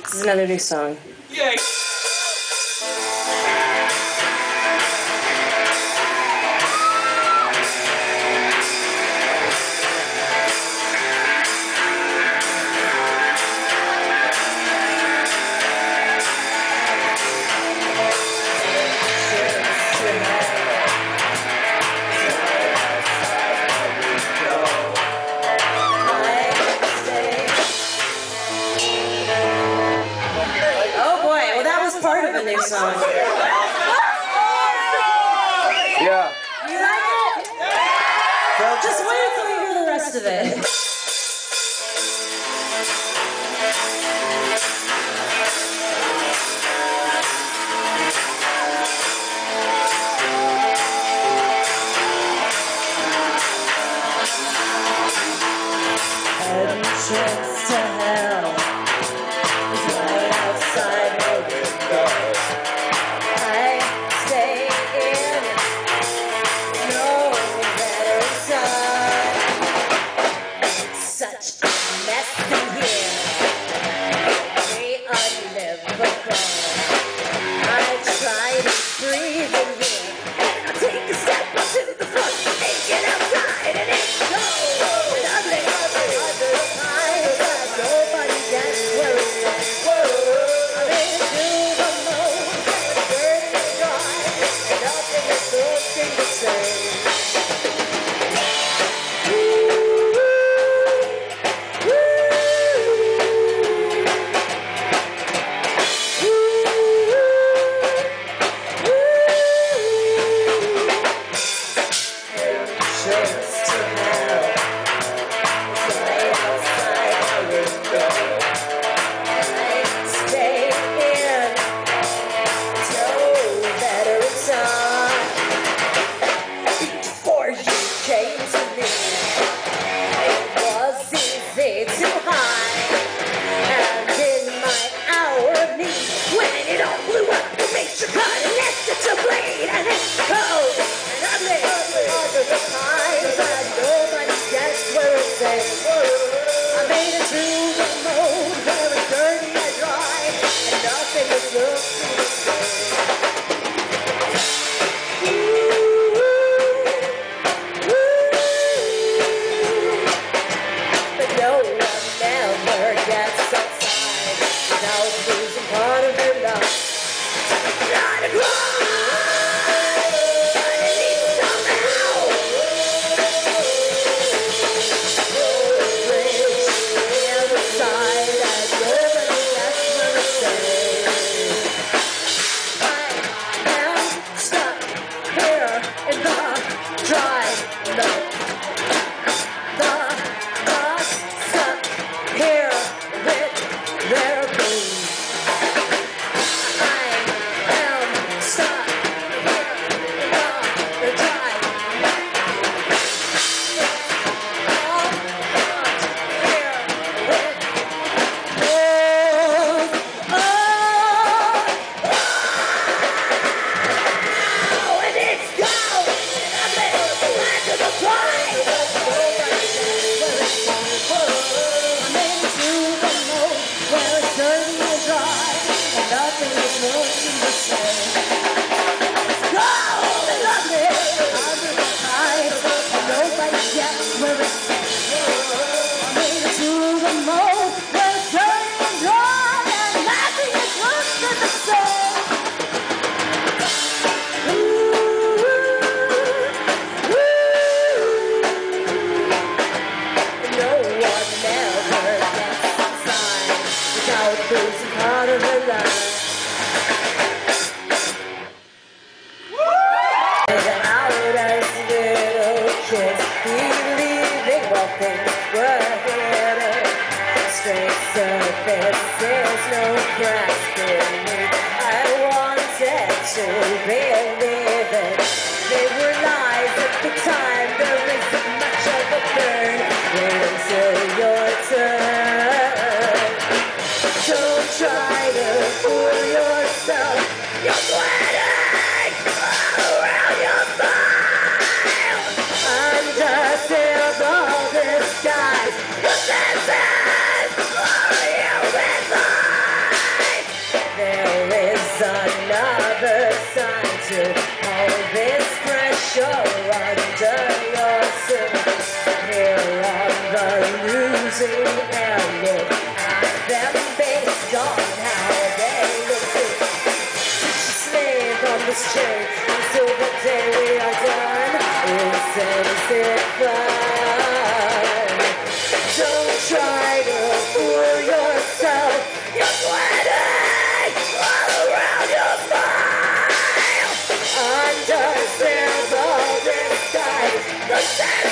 This is another new song. Yay! son. Yeah. You like it? Well, just wait until you hear the rest of it. trips to hell. gets outside now. There's, no price. I wanted to believe it. They were lies at the time. There isn't much of a burn. Your turn. Don't try to fool your to hold this pressure under your surface. Here on the losing end, look at them based on how they look. Slave on this until the day we are done. Don't try to fool yourself. Disguise.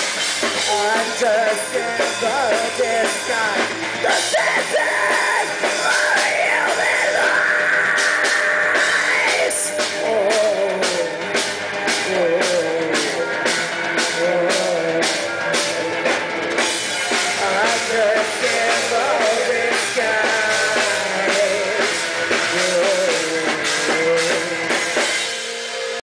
I just can't